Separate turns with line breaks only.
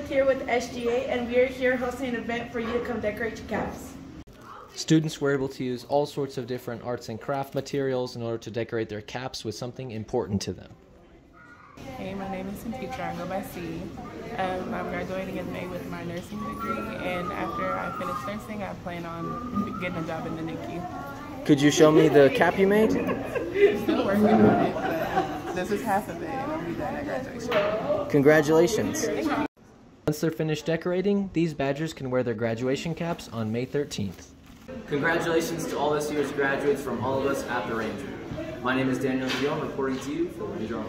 Elizabeth here with SGA, and we are here hosting an event for you to come decorate your caps.
Students were able to use all sorts of different arts and craft materials in order to decorate their caps with something important to them.
Hey, my name is Cynthia. I go by C. Um, I'm graduating in May with my nursing degree, and after I finish nursing, I plan on getting a job in the NICU.
Could you show me the cap you made?
Still working on it, but this is half of it, and I'll be done at graduation.
Congratulations. Once they're finished decorating, these badgers can wear their graduation caps on May 13th.
Congratulations to all this year's graduates from all of us at the Ranger. My name is Daniel Antillon, reporting to you for the Ranger.